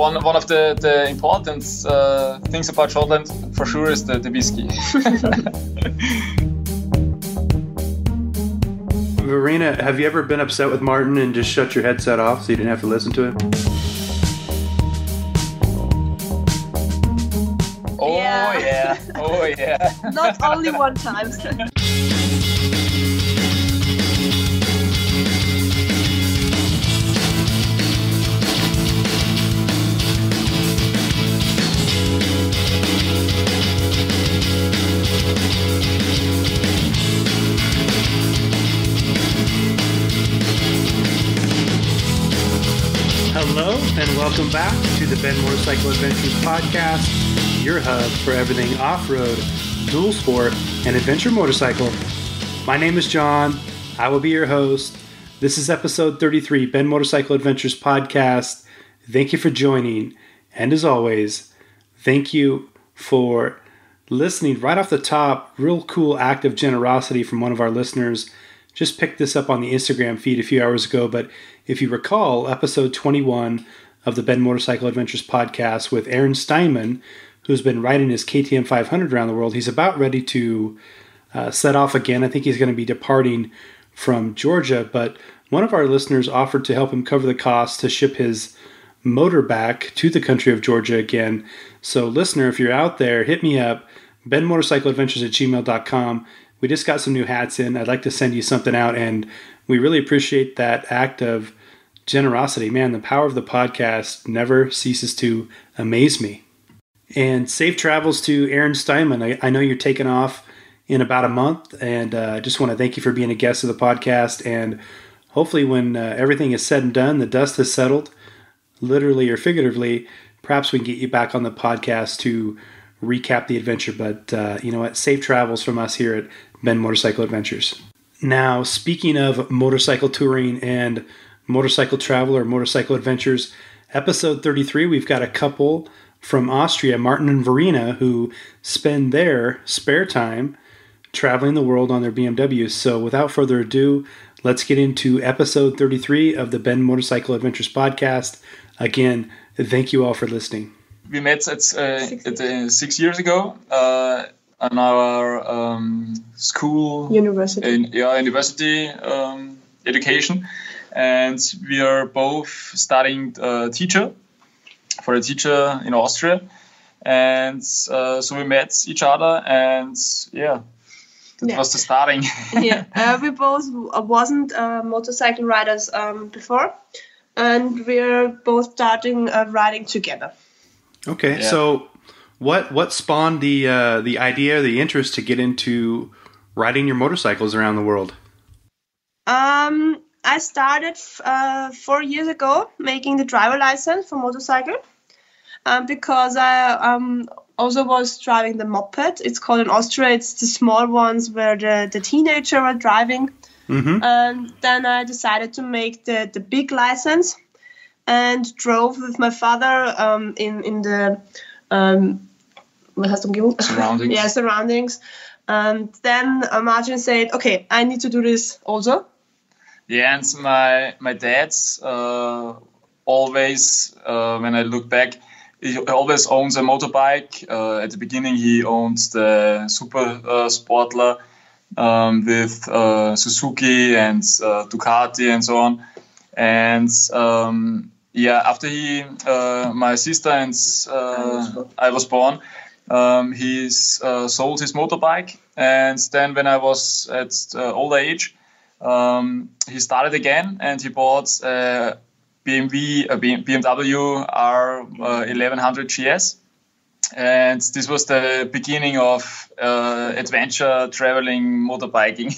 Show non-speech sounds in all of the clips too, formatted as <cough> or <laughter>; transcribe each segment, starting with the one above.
one one of the the important uh, things about Scotland for sure is the the whiskey. <laughs> Verena, have you ever been upset with Martin and just shut your headset off so you didn't have to listen to him? Oh Yeah. yeah, oh yeah. <laughs> Not only one time. <laughs> welcome back to the Bend Motorcycle Adventures podcast, your hub for everything off-road, dual sport, and adventure motorcycle. My name is John. I will be your host. This is episode 33, Bend Motorcycle Adventures podcast. Thank you for joining, and as always, thank you for listening right off the top. Real cool act of generosity from one of our listeners. Just picked this up on the Instagram feed a few hours ago, but if you recall, episode 21 of the Bend Motorcycle Adventures podcast with Aaron Steinman, who's been riding his KTM 500 around the world, he's about ready to uh, set off again. I think he's going to be departing from Georgia, but one of our listeners offered to help him cover the cost to ship his motor back to the country of Georgia again. So, listener, if you're out there, hit me up, bendmotorcycleadventures at gmail.com. We just got some new hats in. I'd like to send you something out, and we really appreciate that act of generosity. Man, the power of the podcast never ceases to amaze me. And safe travels to Aaron Steinman. I, I know you're taking off in about a month, and uh, I just want to thank you for being a guest of the podcast. And hopefully, when uh, everything is said and done, the dust has settled, literally or figuratively, perhaps we can get you back on the podcast to recap the adventure. But uh, you know what? Safe travels from us here at Bend Motorcycle Adventures. Now, speaking of motorcycle touring and motorcycle travel or motorcycle adventures, episode 33, we've got a couple from Austria, Martin and Verena, who spend their spare time traveling the world on their BMWs. So, without further ado, let's get into episode 33 of the Bend Motorcycle Adventures podcast. Again, thank you all for listening. We met at, uh, Six at uh, six years ago uh, on our um, school University. in yeah, university um, education, and we are both studying uh, teacher for a teacher in Austria, and uh, so we met each other, and yeah, that Yeah. was the starting. <laughs> yeah, uh, we both uh, wasn't uh, motorcycle riders um, before, and we're both starting uh, riding together. Okay, Yeah. so what what spawned the uh, the idea, the interest to get into riding your motorcycles around the world? Um, I started uh, four years ago making the driver license for motorcycle um, because I um, also was driving the moped. It's called in Austria. It's the small ones where the, the teenager are driving. Mm-hmm. And then I decided to make the, the big license and drove with my father um, in, in the um, was heißt Umgebung? Surroundings. <laughs> yeah, surroundings. And then uh, Martin said, okay, I need to do this also. Yeah, and my my dad's uh, always uh, when I look back, he always owns a motorbike. Uh, at the beginning, he owned the Super uh, Sportler um, with uh, Suzuki and uh, Ducati and so on. And um, yeah, after he, uh, my sister and uh, I was born, um, uh, sold his motorbike. And then when I was at uh, older age, um, he started again and he bought a BMW, BMW R uh, 1100 GS. And this was the beginning of uh, adventure traveling motorbiking.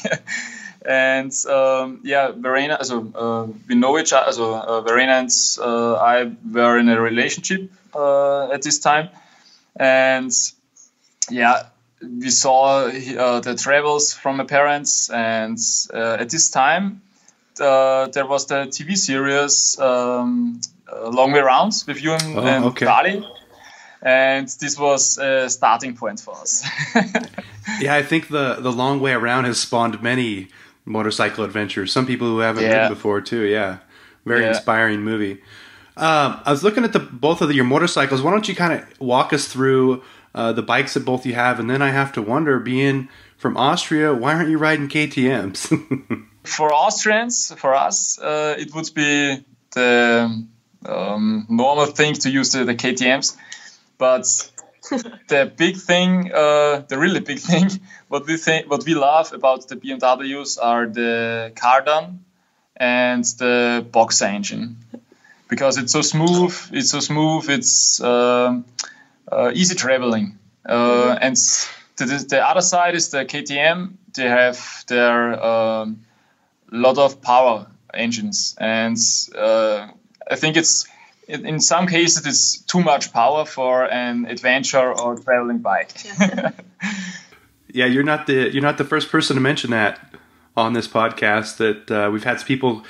<laughs> and um, yeah, Verena, also, uh, we know each other. So uh, Verena and uh, I were in a relationship uh, at this time. And yeah, we saw uh, the travels from my parents, and uh, at this time, uh, there was the TV series um, uh, Long Way Round with you and, Oh, and okay. Dali. And this was a starting point for us. <laughs> Yeah, I think the the long way around has spawned many motorcycle adventures. Some people who haven't Yeah. ridden before too. Yeah, very Yeah. inspiring movie. Um, I was looking at the both of your motorcycles. Why don't you kind of walk us through uh, the bikes that both you have, and then I have to wonder, being from Austria, why aren't you riding KTM's? <laughs> for Austrians, for us, uh, it would be the um, normal thing to use the, the KTM's, but <laughs> the big thing, uh, the really big <laughs> thing, what we think, what we love about the BMWs are the cardan and the boxer engine because it's so smooth. It's so smooth. It's uh, easy traveling. Uh, and the, the other side is the KTM. They have their um, lot of power engines, and uh, I think it's in some cases it's too much power for an adventure or traveling bike. Yeah. <laughs> yeah, you're not the you're not the first person to mention that on this podcast. That uh, we've had people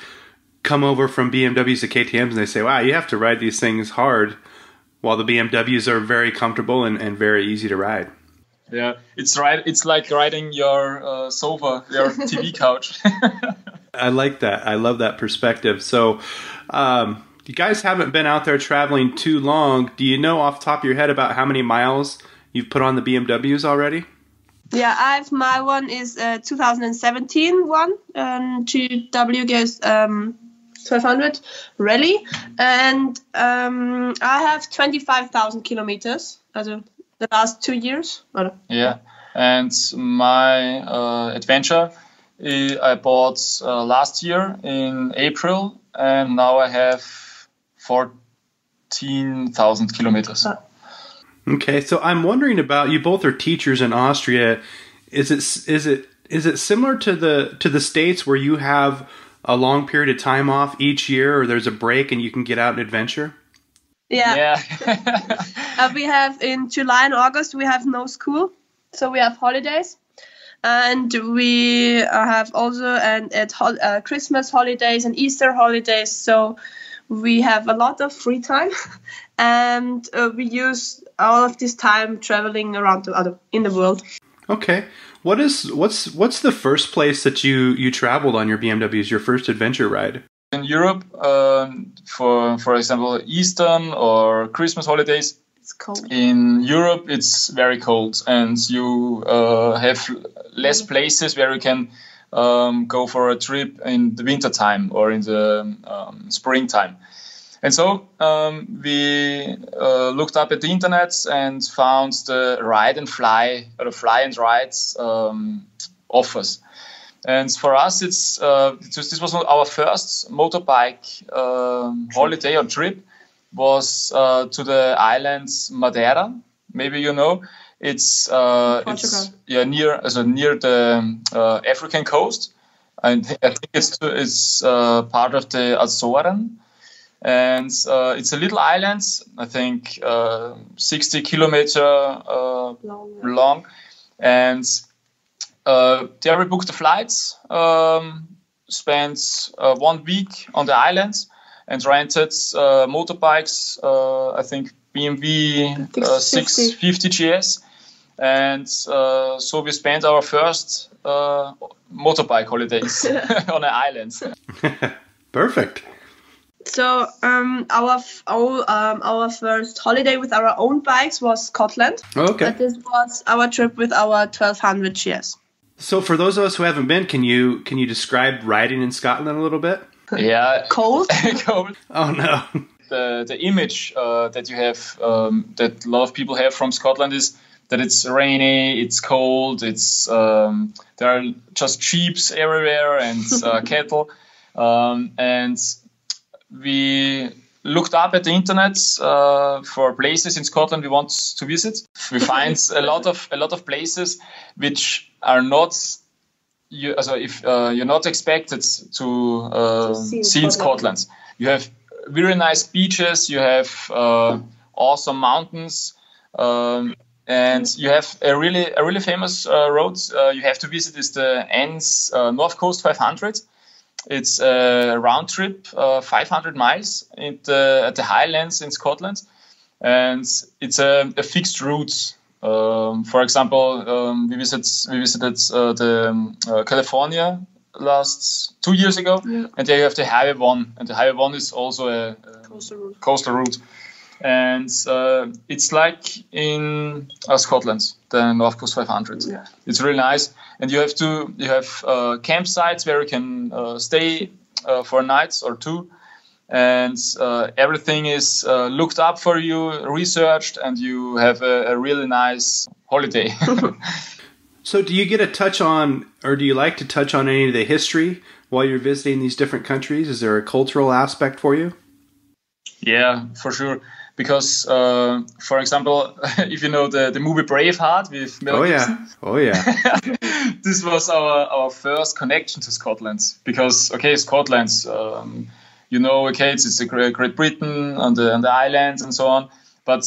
come over from BMWs to KTM's and they say, "Wow, you have to ride these things hard," while the BMWs are very comfortable and, and very easy to ride. Yeah, it's right. It's like riding your uh, sofa, your <laughs> TV couch. <laughs> I like that. I love that perspective. So, um, you guys haven't been out there traveling too long. Do you know off the top of your head about how many miles you've put on the BMWs already? Yeah, I've my one is uh, 2017 one, um, GWGS um, 1200 rally, and um, I have 25,000 kilometers. Also the last two years. Yeah, and my uh, adventure I bought uh, last year in April, and now I have 14,000 kilometers. Uh. Okay, so I'm wondering about you. Both are teachers in Austria. Is it is it is it similar to the to the states where you have a long period of time off each year, or there's a break and you can get out and adventure? Yeah. Yeah. <laughs> uh, we have in July and August we have no school, so we have holidays, and we uh, have also and at ho- uh, Christmas holidays and Easter holidays. So we have a lot of free time, <laughs> and uh, we use all of this time traveling around the other in the world. Okay. What is what's what's the first place that you you traveled on your BMWs? Your first adventure ride? In Europe, um, for for example, Eastern or Christmas holidays. It's cold. In Europe, it's very cold, and you uh, have less places where you can um, go for a trip in the winter time or in the um, springtime. And so um, we uh, looked up at the internet and found the ride and fly or the fly and ride um, offers. And for us, it's uh, just, this was our first motorbike uh, holiday or trip. Was uh, to the island Madeira. Maybe you know. It's uh, it's yeah near also near the uh, African coast. And I think it's it's uh, part of the Azoren and uh, it's a little island i think uh, 60 kilometer uh, long, long, and uh, there we booked the flights um, spent uh, one week on the island and rented uh, motorbikes i think bmw 650 gs and so we spent our first motorbike holidays <laughs> <laughs> on an island. <laughs> Perfect so um, our our um, our first holiday with our own bikes was Scotland. Okay. But this was our trip with our 1200 GS. So for those of us who haven't been, can you can you describe riding in Scotland a little bit? Yeah, cold. <laughs> cold. Oh no. The the image uh, that you have um, that a lot of people have from Scotland is that it's rainy, it's cold, it's um, there are just sheep everywhere and uh, <laughs> cattle, um, and we looked up at the internet uh, for places in Scotland we want to visit. We <laughs> find a lot of a lot of places which are not you, also if uh, you're not expected to, uh, see, see in Scotland. Scotland. You have very nice beaches. You have uh, awesome mountains. Um, and you have a really a really famous uh, road uh, you have to visit is the North Coast 500 it's a round trip, uh, 500 miles the, at the Highlands in Scotland, and it's a, a fixed route. Um, for example, um, we visited we visited uh, the um, uh, California last two years ago, Yeah. and there you have the Highway One, and the Highway One is also a, a Coastal route. coastal route, and uh, it's like in uh, Scotland, the North Coast 500. Yeah. It's really nice, and you have to you have uh, campsites where you can uh, stay uh, for nights or two, and uh, everything is uh, looked up for you, researched, and you have a, a really nice holiday. <laughs> <laughs> So, do you get a touch on, or do you like to touch on any of the history while you're visiting these different countries? Is there a cultural aspect for you? Yeah, for sure. Because, uh, for example, <laughs> if you know the, the movie Braveheart with Mel Oh Gibson, yeah, oh yeah. <laughs> this was our, our first connection to Scotland. Because, okay, Scotland, um, you know, okay, it's, it's a Great, Great Britain and the, and the islands and so on. But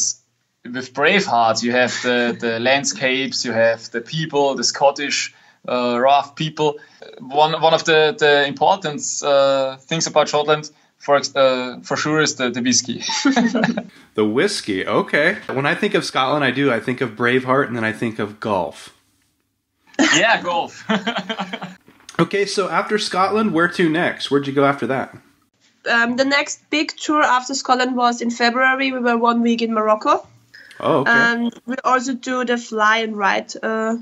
with Braveheart, you have the, the landscapes, you have the people, the Scottish uh, rough people. One, one of the, the important uh, things about Scotland, for, uh, for sure, is the, the whiskey. <laughs> The whiskey. Okay. When I think of Scotland, I do. I think of Braveheart, and then I think of golf. yeah, golf. <laughs> Okay, so after Scotland, where to next? Where'd you go after that? Um, the next big tour after Scotland was in February. We were one week in Morocco. Oh, okay. And we also do the fly and ride uh,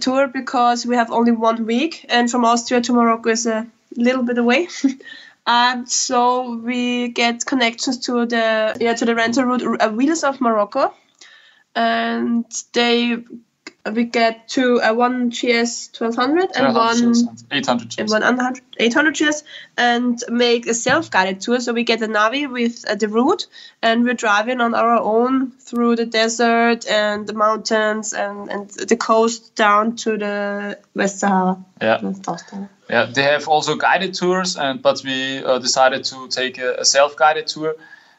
tour because we have only one week, and from Austria to Morocco is a little bit away. <laughs> and so we get connections to the yeah to the rental route uh, Wheels of Morocco, and they we get to uh, one GS 1200 and one 800 and cheers. one 100 800 cheers and make a self-guided tour. So we get a navi with uh, the route, and we're driving on our own through the desert and the mountains and, and the coast down to the West Sahara. Yeah. Yeah, they have also guided tours, and but we uh, decided to take a, a self-guided tour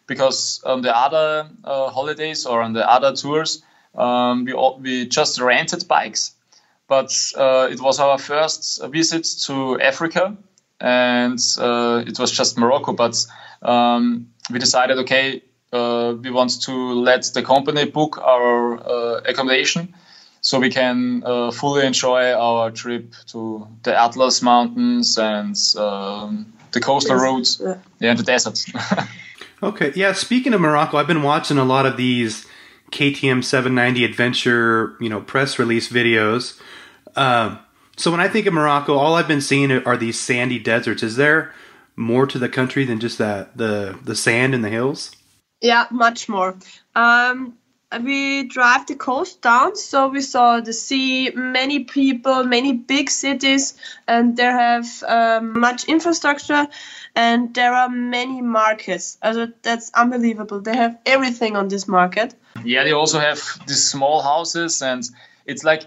because on the other uh, holidays or on the other tours, um, we all, we just rented bikes. But uh, it was our first visit to Africa, and uh, it was just Morocco. But um, we decided, okay, uh, we want to let the company book our uh, accommodation so we can uh, fully enjoy our trip to the Atlas Mountains and um, the coastal roads, Yeah. yeah, and the deserts. <laughs> Okay, yeah. Speaking of Morocco, I've been watching a lot of these KTM 790 adventure, you know, press release videos. Um, so when I think of Morocco, all I've been seeing are these sandy deserts. Is there more to the country than just that the the sand and the hills? Yeah, much more. Um, we drive the coast down, so we saw the sea, many people, many big cities, and there have um, much infrastructure, and there are many markets. Also, that's unbelievable. They have everything on this market. yeah, they also have these small houses, and it's like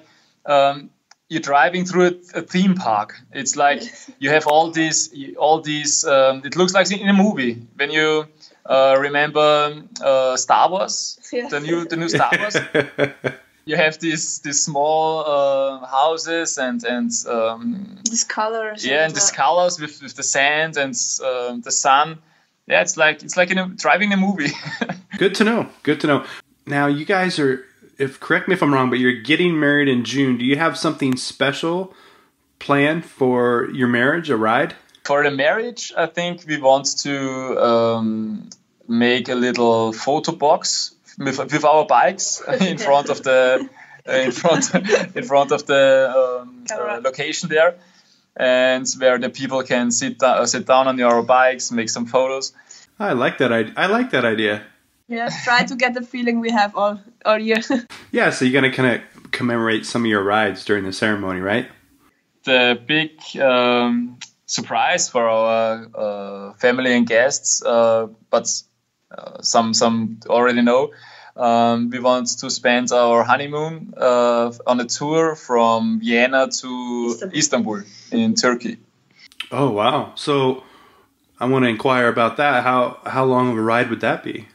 um, you're driving through a, a theme park. It's like <laughs> you have all these, all these. Um, it looks like in a movie when you uh, remember uh, Star Wars, Yeah. the new, the new Star Wars. <laughs> you have these these small uh, houses and and um, These colors. yeah, and these colors with, with the sand and um, the sun. Yeah, it's like it's like in a, driving a movie. <laughs> Good to know. Good to know. Now you guys are, if correct me if I'm wrong, but you're getting married in June. Do you have something special planned for your marriage? A ride? For the marriage, I think we want to um, make a little photo box with, with our bikes <laughs> in front of the in front <laughs> in front of the um, uh, location there, and where the people can sit down, sit down on your bikes, make some photos. I like that. I, I like that idea. Yeah, try to get the feeling we have all, all year. <laughs> Yeah. So you're gonna kind of commemorate some of your rides during the ceremony, right? the big um, surprise for our uh, family and guests, uh, but uh, some some already know. Um, we want to spend our honeymoon uh, on a tour from Vienna to Istanbul. Istanbul in Turkey. Oh wow! So I want to inquire about that. How how long of a ride would that be?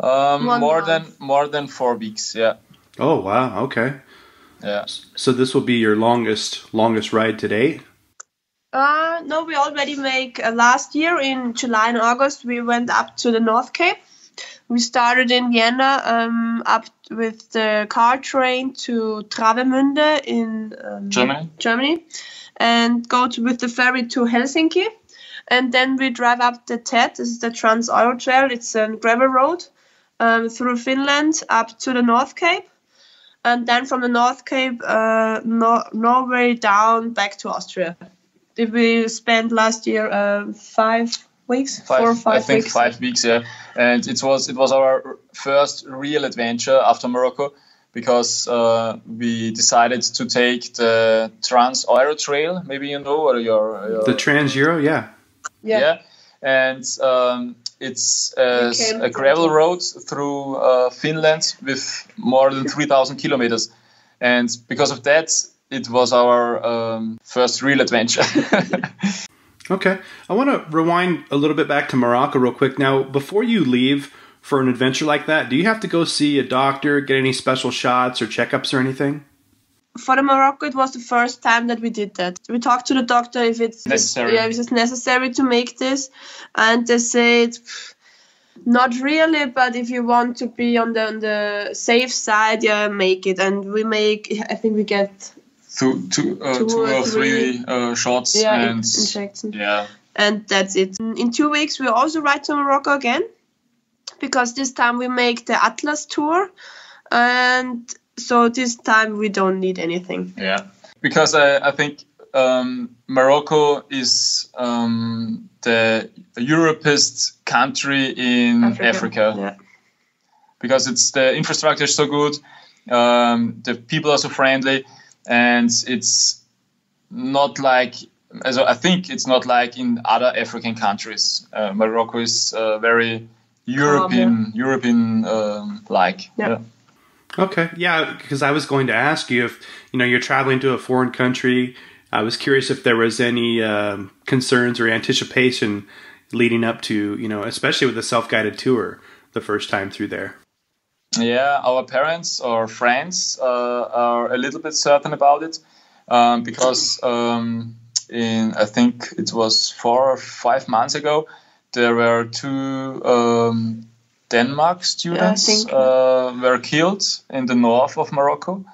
Um, more month. than more than four weeks. Yeah, Oh wow! Okay. yeah. So this will be your longest longest ride to date. Uh, no, we already make uh, last year in July and August. We went up to the North Cape. We started in Vienna, um, up with the car train to Travemünde in um, Germany. Germany, and go to, with the ferry to Helsinki. And then we drive up the TET, this is the Trans Euro Trail. It's a gravel road um, through Finland up to the North Cape. And then from the North Cape, uh, Nor- Norway down back to Austria. Did we spend last year uh, five weeks, five, four or five I think weeks. five weeks, yeah. And it was it was our first real adventure after Morocco because uh, we decided to take the Trans Euro Trail. Maybe you know, or your, your The Trans Euro, yeah. yeah. And um, it's a, a gravel road through uh, Finland with more than 3,000 kilometers. And because of that, it was our um, first real adventure. <laughs> Okay. I want to rewind a little bit back to Morocco real quick. Now, before you leave for an adventure like that, do you have to go see a doctor, get any special shots or checkups or anything? for the Morocco, it was the first time that we did that. We talked to the doctor if it's Necessary. yeah, if it's necessary to make this, and they said not really, but if you want to be on the on the safe side, yeah, make it. And we make, I think we get two, two, uh, Two two or or three uh, shots. yeah and injections, yeah, and that's it. In two weeks, we also ride to Morocco again, because this time we make the Atlas tour, and so this time we don't need anything. yeah. Because I, I think um, Morocco is um, the Europeist country in Africa. Yeah. because it's the infrastructure is so good, um, the people are so friendly, and it's not like as I think it's not like in other African countries. Uh, Morocco is uh, very European, European um, like. Yeah. Okay. Yeah, because I was going to ask you if, you know, you're traveling to a foreign country. I was curious if there was any um, concerns or anticipation leading up to, you know, especially with the self-guided tour the first time through there. Yeah, our parents or friends uh, are a little bit certain about it um, because um, in I think it was four or five months ago there were two um, Denmark students uh, were killed in the north of Morocco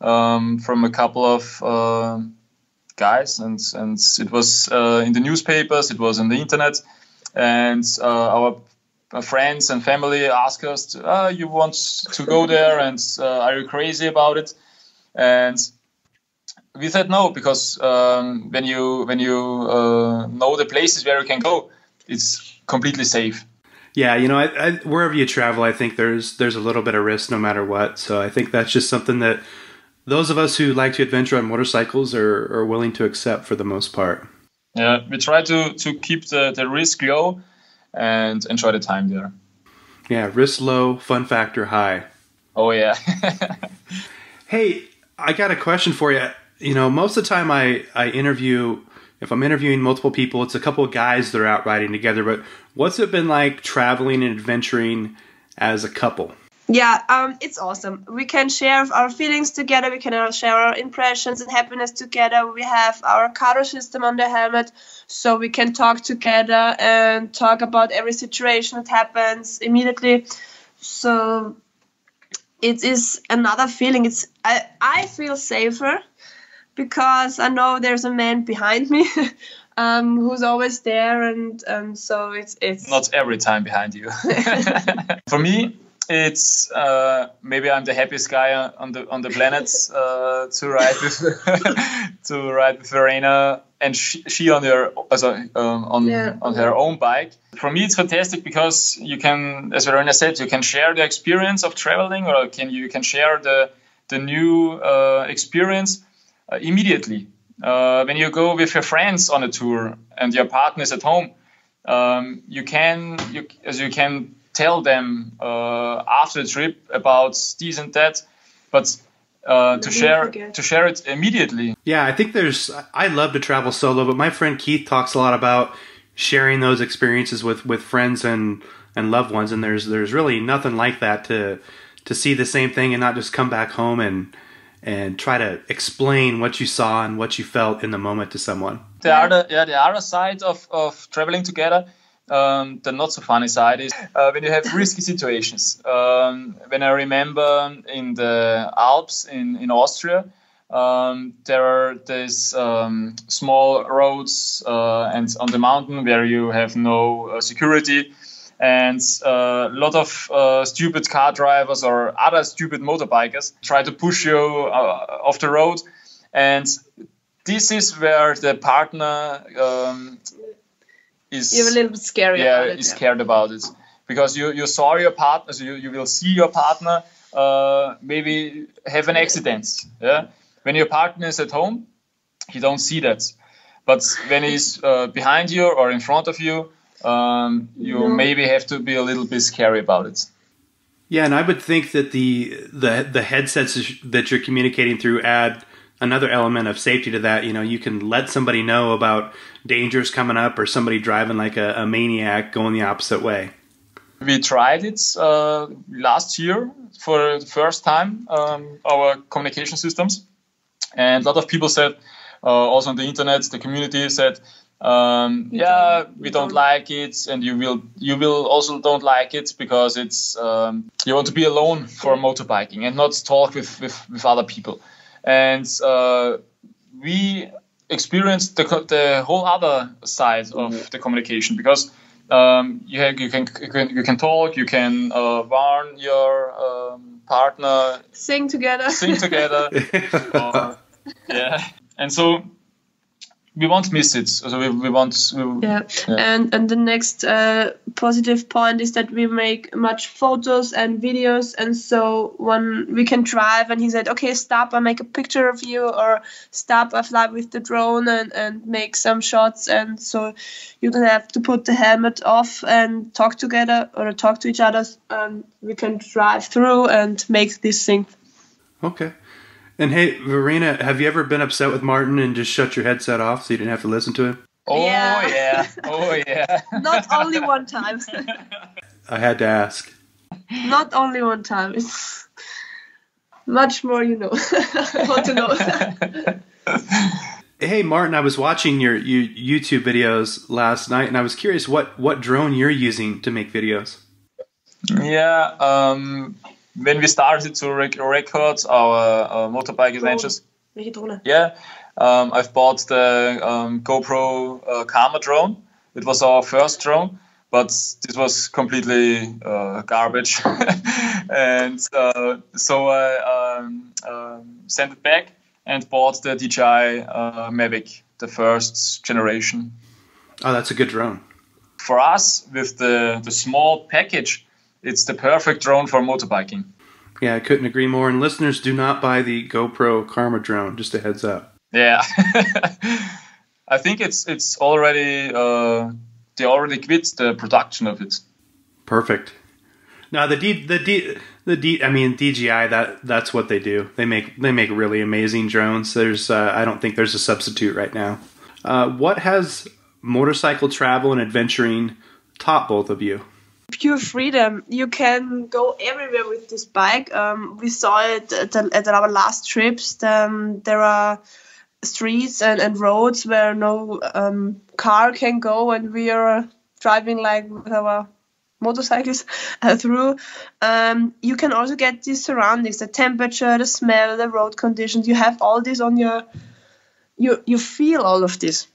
um, from a couple of uh, guys and and it was uh, in the newspapers it was on the internet and uh, our friends and family ask us, uh, "You want to go there, and uh, are you crazy about it?" And we said no because um, when you when you uh, know the places where you can go, it's completely safe. Yeah, you know, I, I, wherever you travel, I think there's there's a little bit of risk no matter what. So I think that's just something that those of us who like to adventure on motorcycles are, are willing to accept for the most part. Yeah, we try to to keep the, the risk low and enjoy the time there. Yeah, risk low, fun factor high. Oh yeah. <laughs> Hey, I got a question for you. You know, most of the time I, I interview, if I'm interviewing multiple people, it's a couple of guys that are out riding together. But what's it been like traveling and adventuring as a couple? Yeah, um, it's awesome. We can share our feelings together. We can uh, share our impressions and happiness together. We have our Cardo system on the helmet, so we can talk together and talk about every situation that happens immediately. So it is another feeling. It's I, I feel safer because I know there's a man behind me <laughs> um, who's always there, and and so it's it's not every time behind you. <laughs> <laughs> For me, it's uh, maybe I'm the happiest guy on the on the planet <laughs> uh, to ride with <laughs> to ride with Verena and she, she on her also, um, on Yeah. on her own bike. For me, it's fantastic because you can, as Verena said, you can share the experience of traveling, or can you can share the the new uh, experience uh, immediately. Uh, when you go with your friends on a tour and your partner is at home, um, you can you as you can tell them uh, after the trip about this and that, but uh, to share to share it immediately. Yeah, I think there's. I love to travel solo, but my friend Keith talks a lot about sharing those experiences with with friends and and loved ones, and there's there's really nothing like that to to see the same thing and not just come back home and and try to explain what you saw and what you felt in the moment to someone. The other yeah the other side of, of traveling together. Um, the not so funny side is uh, when you have risky situations. Um, when I remember in the Alps in, in Austria, um, there are these um, small roads uh, and on the mountain where you have no uh, security and uh, a lot of uh, stupid car drivers or other stupid motorbikers try to push you uh, off the road and this is where the partner um, is You're a little bit scary. yeah about it, is yeah. scared about it because you, you saw your partner so you, you will see your partner uh, maybe have an accident yeah when your partner is at home you don't see that but when he's uh, behind you or in front of you um, you No. maybe have to be a little bit scary about it Yeah, and I would think that the the the headsets that you're communicating through add another element of safety to that. You know, you can let somebody know about dangers coming up or somebody driving like a, a maniac going the opposite way. we tried it uh, last year for the first time um, our communication systems and a lot of people said uh, also on the internet the community said um, yeah we don't like it and you will you will also don't like it because it's um, you want to be alone for motorbiking and not talk with with, with other people and uh, we experienced the, co- the whole other side of the communication because um, you, have, you can you can you can talk, you can uh, warn your um, partner, Sing together. sing together, or, <laughs> yeah, and so we won't miss it. So we, we want we, Yeah. Yeah. and and the next uh, positive point is that we make much photos and videos, and so when we can drive, and he said, "Okay, stop, I make a picture of you," or "Stop, I fly with the drone and and make some shots," and so you don't have to put the helmet off and talk together or talk to each other. Um, we can drive through and make this thing. Okay. And hey, Verena, have you ever been upset with Martin and just shut your headset off so you didn't have to listen to him? oh Yeah. yeah, oh yeah. <laughs> Not only one time. <laughs> I had to ask. Not only one time. It's much more you know. <laughs> I Want to know. Hey, Martin, I was watching your, your YouTube videos last night, and I was curious what what drone you're using to make videos. Yeah, um, when we started to rec- record our, our motorbike adventures, Welche Drohne? yeah, um, I've bought the um, GoPro uh, Karma drone. It was our first drone, but this was completely uh, garbage, <laughs> and uh, so I um, um, sent it back and bought the DJI uh, Mavic, the first generation. Oh, that's a good drone. For us, with the the small package, it's the perfect drone for motorbiking. Yeah, I couldn't agree more. And listeners, do not buy the GoPro Karma drone. Just a heads up. Yeah, <laughs> I think it's it's already uh, they already quit the production of it. Perfect. Now the D, the D, the D. I mean DJI. That that's what they do. They make they make really amazing drones. There's uh, I don't think there's a substitute right now. Uh, what has motorcycle travel and adventuring taught both of you? Pure freedom. You can go everywhere with this bike. Um, we saw it at, the, at our last trips. Um, there are streets and, and roads where no um, car can go, and we are driving like with our motorcycles <laughs> uh, through. Um, you can also get these surroundings, the temperature, the smell, the road conditions. You have all this on your. You you feel all of this,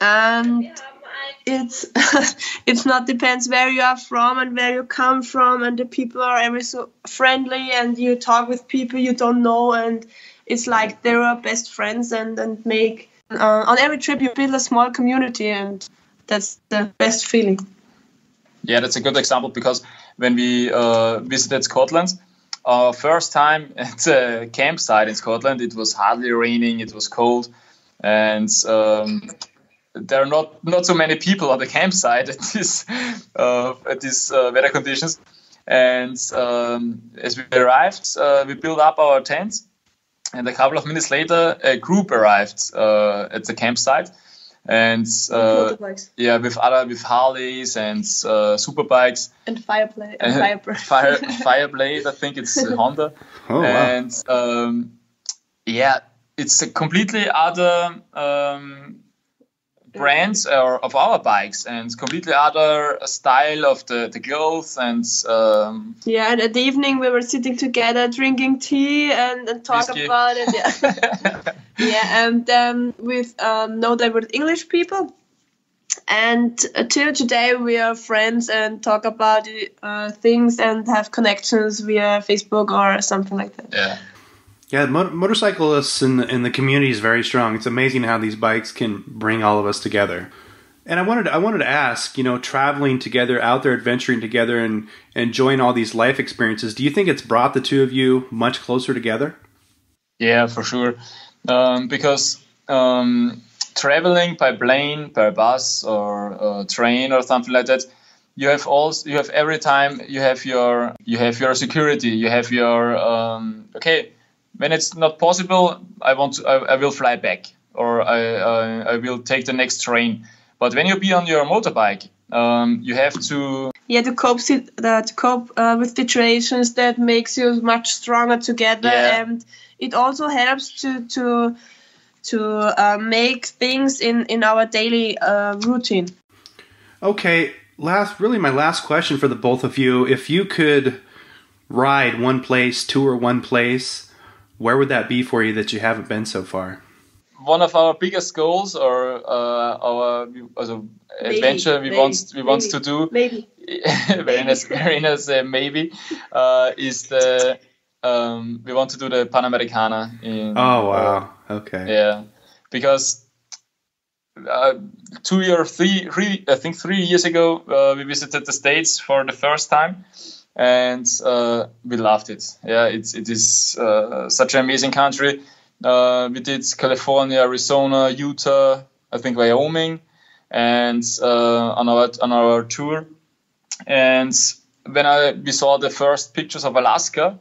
and it's <laughs> it's not depends where you are from and where you come from and the people are ever so friendly and you talk with people you don't know and it's like they are best friends and and make uh, on every trip you build a small community and that's the best feeling. Yeah, that's a good example because when we uh, visited Scotland, our first time <laughs> at the campsite in Scotland, it was hardly raining, it was cold, and um, there are not not so many people on the campsite at this uh, at these uh, weather conditions. And um, as we arrived, uh, we built up our tents, and a couple of minutes later, a group arrived uh, at the campsite, and uh, yeah, with other with Harleys and uh, super bikes, and fireplay and <laughs> and Fire <laughs> Fireblade, I think it's a Honda, <laughs> Oh wow! and um, yeah, it's a completely other um, brands or of our bikes and completely other style of the, the clothes and um, Yeah, and at the evening we were sitting together drinking tea and, and talk Whiskey. about it. Yeah, <laughs> yeah and um, with um, no were English people. And uh, till today we are friends and talk about uh, things and have connections via Facebook or something like that. yeah Yeah, mo- motorcyclists in the, in the community is very strong. It's amazing how these bikes can bring all of us together. And I wanted I wanted to ask, you know, traveling together, out there adventuring together, and enjoying all these life experiences. Do you think it's brought the two of you much closer together? Yeah, for sure. Um, because um, traveling by plane, by bus, or uh, train, or something like that, you have also you have every time you have your you have your security. You have your um, okay. When it's not possible, I want to, I, I will fly back, or I, I I will take the next train. But when you be on your motorbike, um, you have to Yeah, to cope sit- uh, to cope uh, with situations that makes you much stronger together, Yeah. and it also helps to to to uh, make things in in our daily uh, routine. Okay, last really my last question for the both of you. If you could ride one place, tour one place, where would that be for you that you haven't been so far? one of our biggest goals or uh, our also, Maybe, adventure we maybe, want we want to do Maybe. <laughs> very nice very nice uh, maybe uh, is the um, we want to do the Panamericana in Oh wow. Okay. yeah because uh, two or three, three I think three years ago uh, we visited the states for the first time and uh, we loved it yeah it's it is uh, such an amazing country uh, we did California Arizona Utah I think Wyoming and uh, on our on our tour and when I we saw the first pictures of Alaska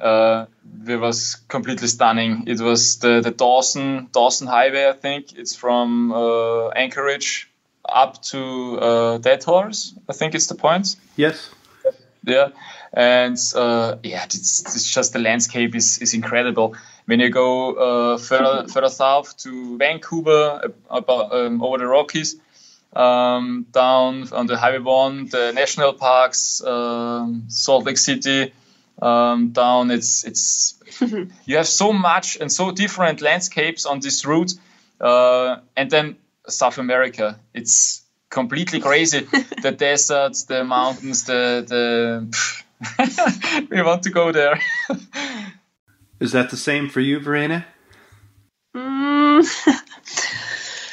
uh, it was completely stunning. It was the, the Dawson Dawson Highway, I think. It's from uh, Anchorage up to uh, Dead Horse. I think it's the point. Yes. Yeah, and uh, yeah, it's, it's just the landscape is, is incredible. When you go uh, further <laughs> further south to Vancouver, about, um, over the Rockies, um, down on the Highway One, the national parks, um, Salt Lake City, um, down. It's it's <laughs> you have so much and so different landscapes on this route, uh, and then South America. It's completely crazy. <laughs> the deserts, the mountains, the the. <laughs> we want to go there. <laughs> Is that the same for you, Verena? Mm,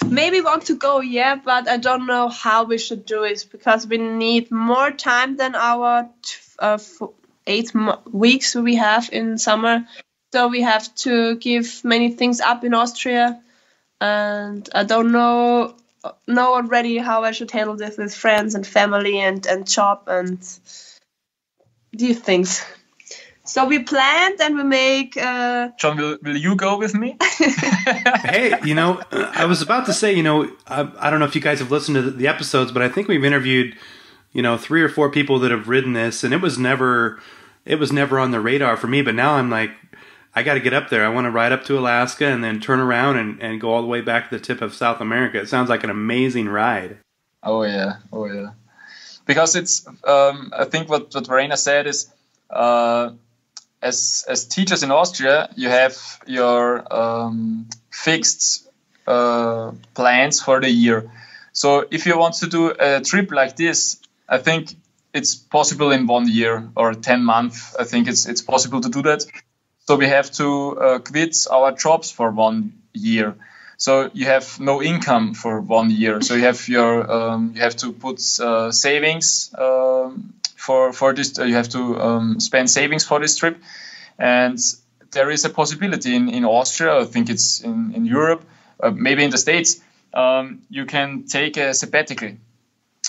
maybe want to go, yeah, but I don't know how we should do it because we need more time than our t- uh, eight mo- weeks we have in summer. So we have to give many things up in Austria, and I don't know know already how I should handle this with friends and family and and job and these things. So we planned and we make. Uh, <laughs> John, will, will you go with me? <laughs> hey, you know, I was about to say, you know, I, I don't know if you guys have listened to the, the episodes, but I think we've interviewed, you know, three or four people that have ridden this, and it was never, it was never on the radar for me. But now I'm like, I got to get up there. I want to ride up to Alaska and then turn around and, and go all the way back to the tip of South America. It sounds like an amazing ride. Oh yeah, oh yeah. Because it's, um, I think what what Verena said is, uh, as as teachers in Austria, you have your um, fixed uh, plans for the year. So if you want to do a trip like this, I think it's possible in one year or ten months. I think it's it's possible to do that. So we have to uh, quit our jobs for one year. So you have no income for one year. So you have your um, you have to put uh, savings um, for for this. You have to um, spend savings for this trip, and there is a possibility in, in Austria. I think it's in in Europe, uh, maybe in the States. Um, you can take a sabbatical,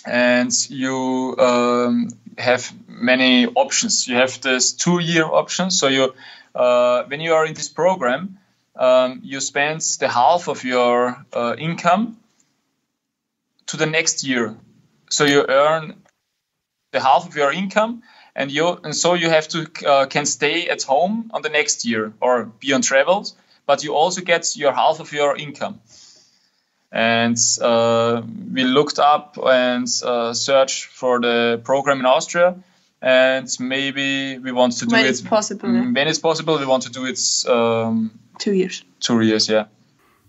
and you um, have many options. You have this two year option. So you uh, when you are in this program um, you spend the half of your uh, income to the next year. So you earn the half of your income, and you and so you have to uh, can stay at home on the next year or be on travels, but you also get your half of your income. and uh, we looked up and uh, searched for the program in Austria. And maybe we want to do when it it's possible. When it's possible. We want to do it um, Two years. two years. Yeah.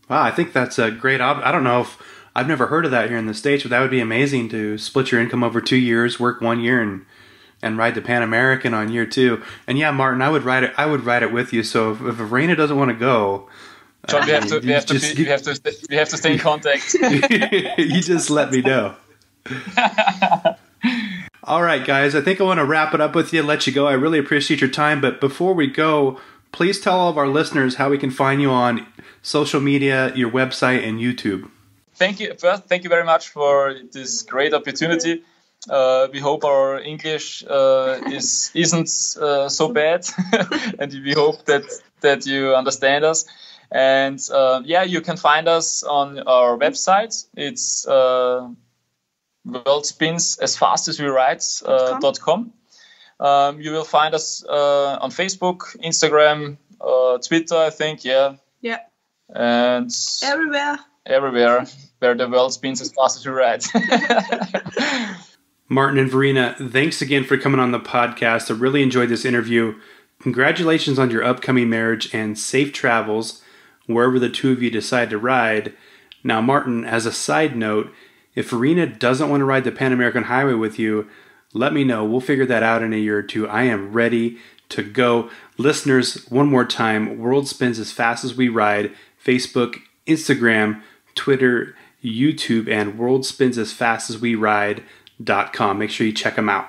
Wow, I think that's a great op. I don't know if I've never heard of that here in the states, but that would be amazing to split your income over two years, work one year, and and ride the Pan American on year two. And yeah, Martin, I would ride it. I would ride it with you. So if, if Verena doesn't want to go, John, we have to, uh, we have to, be, we have to, we have to stay in contact. <laughs> you just let me know. <laughs> All right, guys. I think I want to wrap it up with you. Let you go. I really appreciate your time, but before we go, please tell all of our listeners how we can find you on social media, your website, and YouTube. thank you first. Thank you very much for this great opportunity. Uh, we hope our English uh, is isn't uh, so bad, <laughs> and we hope that that you understand us. And uh, yeah, you can find us on our website. It's world spins as fast as we ride uh, dot com. Um, you will find us uh, on Facebook, Instagram, uh, Twitter. I think yeah, Yeah. and Everywhere. everywhere where the world spins as fast as we ride. <laughs> Martin and Verena, thanks again for coming on the podcast. I really enjoyed this interview. Congratulations on your upcoming marriage and safe travels wherever the two of you decide to ride. Now, Martin, as a side note, if Verena doesn't want to ride the Pan American Highway with you, let me know. We'll figure that out in a year or two. I am ready to go. Listeners, one more time World Spins as Fast as We Ride, Facebook, Instagram, Twitter, YouTube, and World Spins as Fast as We Ride.com. Make sure you check them out.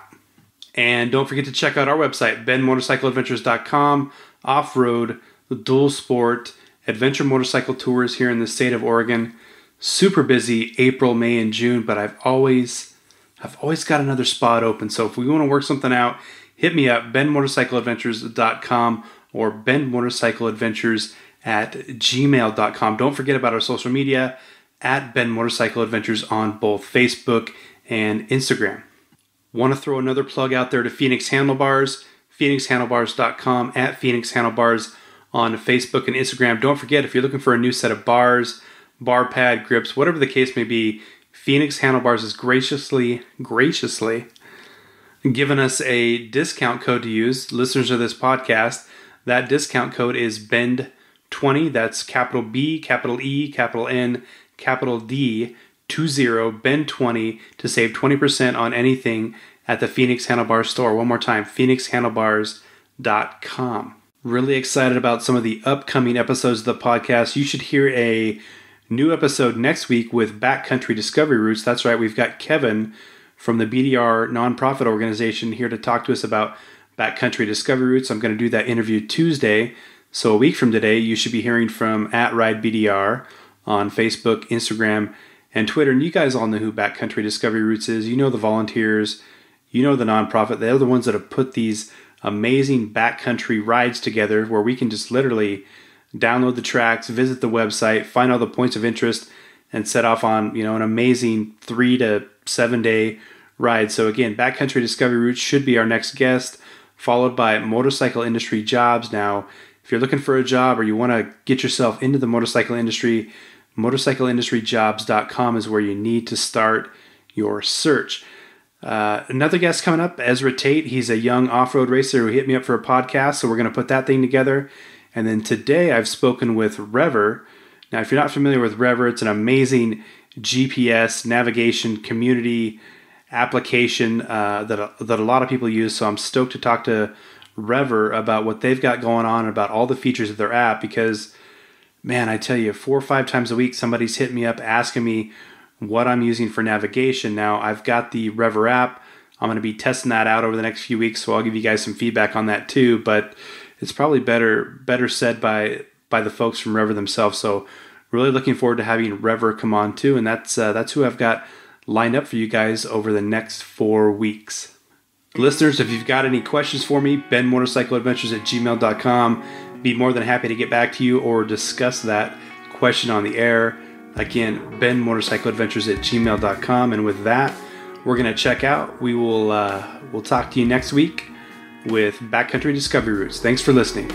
And don't forget to check out our website, bendmotorcycleadventures.com, off road, the dual sport, adventure motorcycle tours here in the state of Oregon. Super busy April, May, and June, but I've always I've always got another spot open. So if we want to work something out, hit me up, bendmotorcycleadventures.com or bendmotorcycleadventures at gmail.com. Don't forget about our social media at Bend Motorcycle Adventures on both Facebook and Instagram. Want to throw another plug out there to Phoenix Handlebars, phoenixhandlebars.com, at Phoenix Handlebars on Facebook and Instagram. Don't forget, if you're looking for a new set of bars, bar pad, grips, whatever the case may be, Phoenix Handlebars is graciously, graciously given us a discount code to use. Listeners of this podcast, that discount code is BEND20. That's capital B, capital E, capital N, capital D, 20, BEND20 to save 20% on anything at the Phoenix Handlebars store. One more time, phoenixhandlebars.com. Really excited about some of the upcoming episodes of the podcast. You should hear a new episode next week with Backcountry Discovery Routes. That's right, we've got Kevin from the BDR nonprofit organization here to talk to us about backcountry discovery routes. I'm going to do that interview Tuesday. So a week from today, you should be hearing from at Ride BDR on Facebook, Instagram, and Twitter. And you guys all know who Backcountry Discovery Routes is. You know the volunteers, you know the nonprofit. They're the ones that have put these amazing backcountry rides together where we can just literally download the tracks, visit the website, find all the points of interest, and set off on you know an amazing three to seven day ride. So again, backcountry discovery routes should be our next guest, followed by motorcycle industry jobs. Now, if you're looking for a job or you want to get yourself into the motorcycle industry, motorcycleindustryjobs.com is where you need to start your search. Uh, another guest coming up, Ezra Tate. He's a young off-road racer who hit me up for a podcast, so we're going to put that thing together. And then today I've spoken with Rever. Now, if you're not familiar with Rever, it's an amazing GPS navigation community application uh, that that a lot of people use. So I'm stoked to talk to Rever about what they've got going on, and about all the features of their app. Because, man, I tell you, four or five times a week, somebody's hitting me up asking me what I'm using for navigation. Now I've got the Rever app. I'm going to be testing that out over the next few weeks, so I'll give you guys some feedback on that too. But it's probably better better said by by the folks from Rever themselves. So really looking forward to having Rever come on too, and that's uh, that's who I've got lined up for you guys over the next four weeks. Listeners, if you've got any questions for me, bendmotorcycleadventures at gmail.com. Be more than happy to get back to you or discuss that question on the air. Again, bendmotorcycleadventures at gmail.com. And with that, we're going to check out. We will uh, we'll talk to you next week with Backcountry Discovery Routes. Thanks for listening.